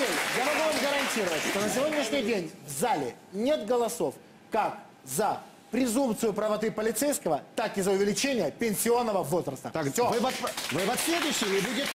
Алексей, я могу вам гарантировать, что на сегодняшний день в зале нет голосов как за презумпцию правоты полицейского, так и за увеличение пенсионного возраста. Так, Все. вывод, вывод следующий, не будет